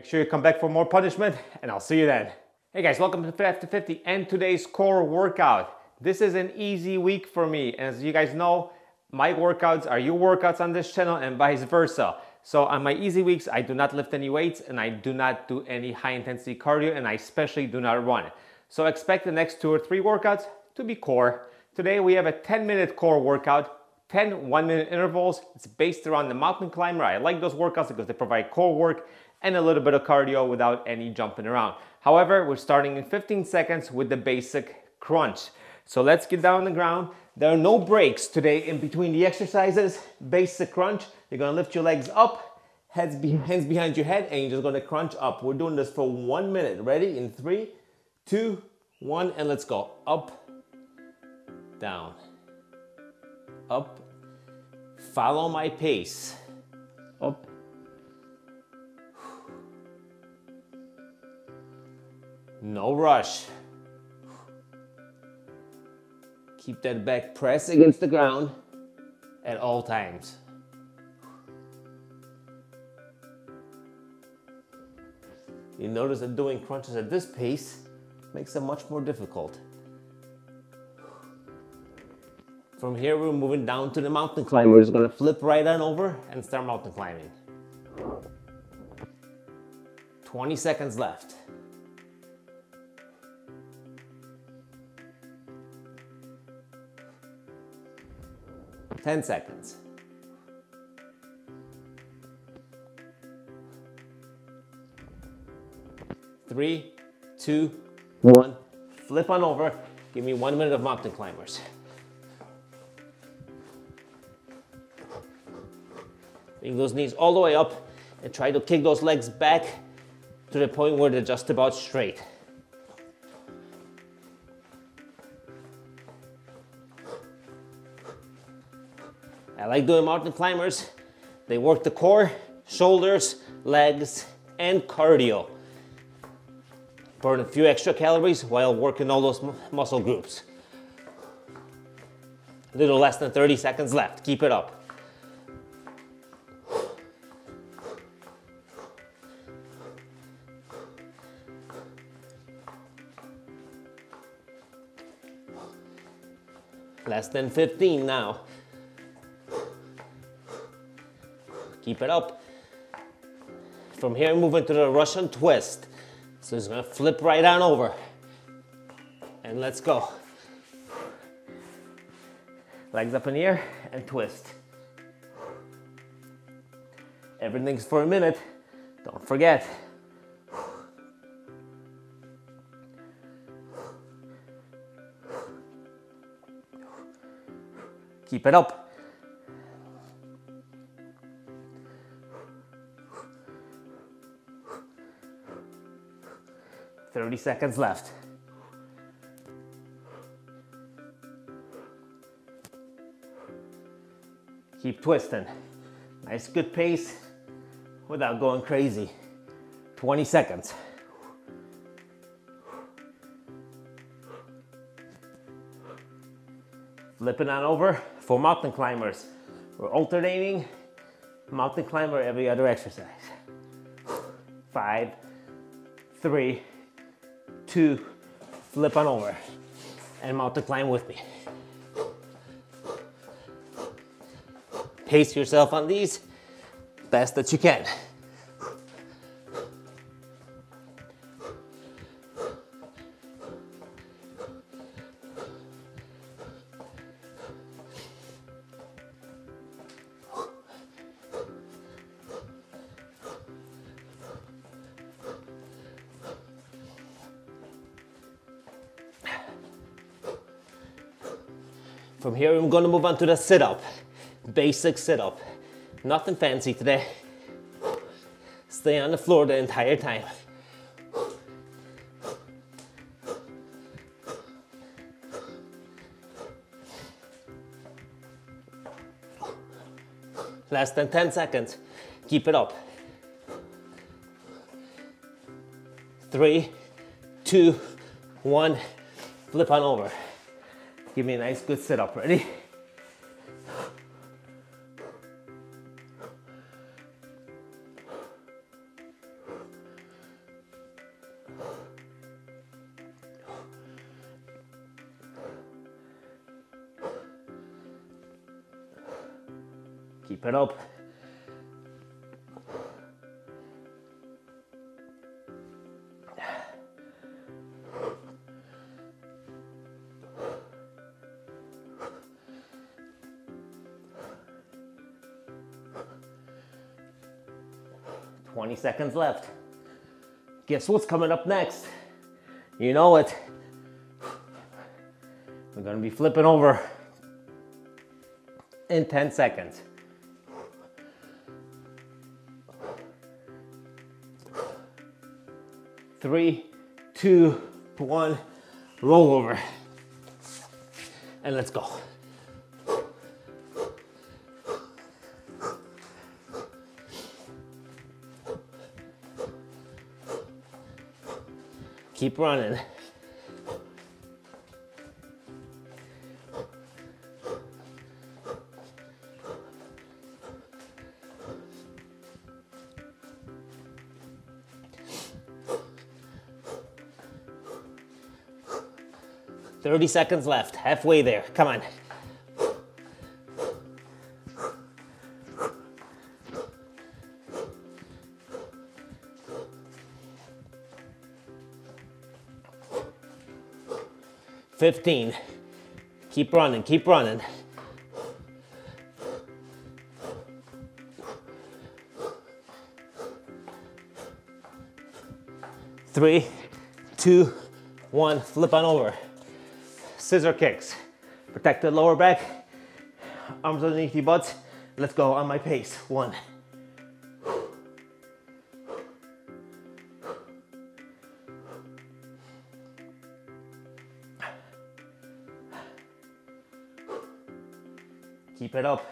Make sure you come back for more punishment and I'll see you then. Hey guys, welcome to Fit After 50 and today's core workout. This is an easy week for me. And as you guys know, my workouts are your workouts on this channel and vice versa. So on my easy weeks, I do not lift any weights and I do not do any high intensity cardio and I especially do not run. So expect the next two or three workouts to be core. Today we have a 10 minute core workout 10 one minute intervals. It's based around the mountain climber. I like those workouts because they provide core work and a little bit of cardio without any jumping around. However, we're starting in 15 seconds with the basic crunch. So let's get down on the ground. There are no breaks today in between the exercises. Basic crunch. You're gonna lift your legs up, heads be hands behind your head, and you're just gonna crunch up. We're doing this for one minute. Ready? In three, two, one, and let's go. Up, down, up, follow my pace. Up, No rush. Keep that back pressed against the ground at all times. You notice that doing crunches at this pace makes them much more difficult. From here, we're moving down to the mountain climb. We're just gonna flip right on over and start mountain climbing. 20 seconds left. 10 seconds. Three, two, one. Flip on over. Give me one minute of mountain climbers. Bring those knees all the way up and try to kick those legs back to the point where they're just about straight. I like doing mountain climbers. They work the core, shoulders, legs, and cardio. Burn a few extra calories while working all those muscle groups. A little less than 30 seconds left. Keep it up. Less than 15 now. Keep it up. From here, move into the Russian twist. So it's gonna flip right on over. And let's go. Legs up in the air and twist. Everything's for a minute. Don't forget. Keep it up. 30 seconds left. Keep twisting. Nice good pace without going crazy. 20 seconds. Flipping on over for mountain climbers. We're alternating mountain climber every other exercise. Five, three, two, flip on over and mountain climb with me. Pace yourself on these best that you can. From here, I'm gonna move on to the sit-up. Basic sit-up. Nothing fancy today. Stay on the floor the entire time. Less than 10 seconds. Keep it up. Three, two, one, flip on over. Give me a nice good setup, ready? Keep it up. Twenty seconds left. Guess what's coming up next? You know it. We're gonna be flipping over in 10 seconds. Three, two, one, roll over. And let's go. Keep running. Thirty seconds left, halfway there. Come on. Fifteen. Keep running, keep running. Three, two, one, flip on over. Scissor kicks. Protect the lower back, arms underneath your butts. Let's go on my pace. One. Keep it up.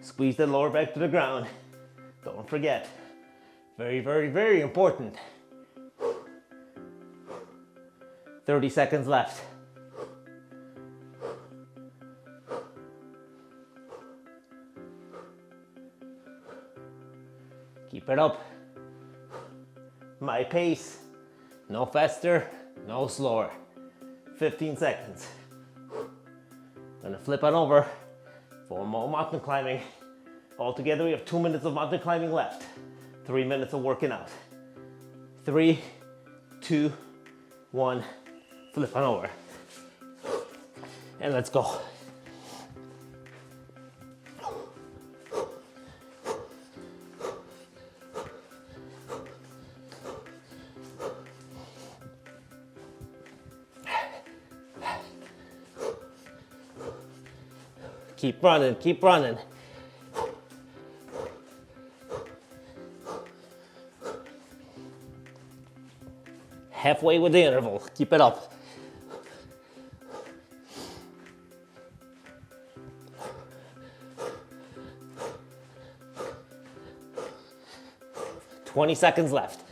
Squeeze the lower back to the ground. Don't forget. Very, very, very important. 30 seconds left. Keep it up. My pace. No faster, no slower. 15 seconds. Gonna flip on over for more mountain climbing. Altogether, we have two minutes of mountain climbing left. Three minutes of working out. Three, two, one, flip on over. And let's go. Keep running, keep running. Halfway with the interval, keep it up. Twenty seconds left.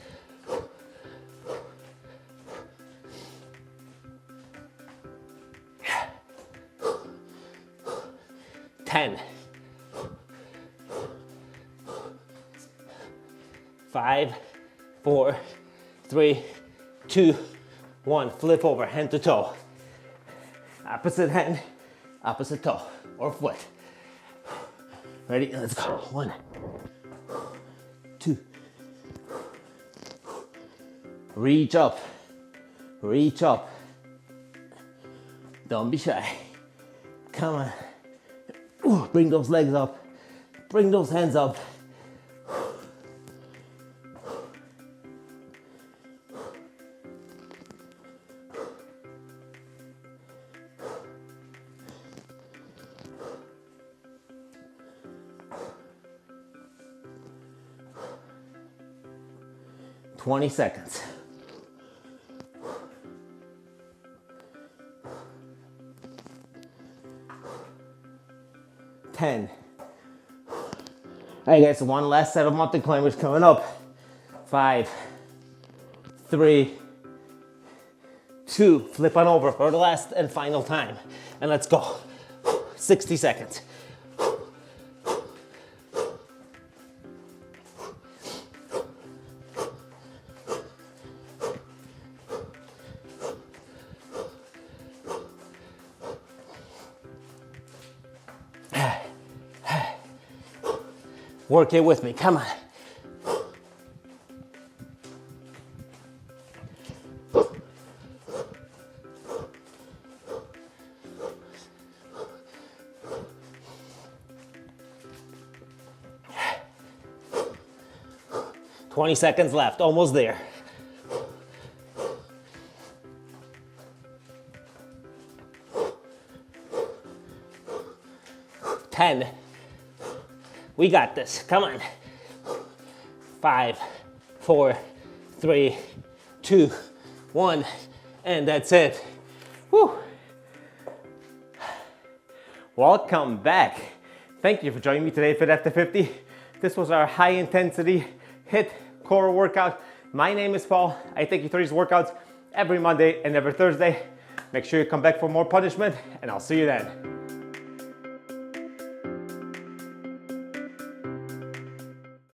Four, three, two, one. Flip over, hand to toe. Opposite hand, opposite toe or foot. Ready? Let's go. One, two. Reach up, reach up. Don't be shy. Come on. Bring those legs up. Bring those hands up. Twenty seconds. 10. All right, guys, one last set of mountain climbers coming up. Five, three, two, flip on over for the last and final time. And let's go. 60 seconds. Work it with me, come on. Twenty seconds left, almost there. 10. We got this. Come on. Five, four, three, two, one, and that's it. Whew. Welcome back. Thank you for joining me today for After 50. This was our high intensity HIIT core workout. My name is Paul. I take you through these workouts every Monday and every Thursday. Make sure you come back for more punishment, and I'll see you then.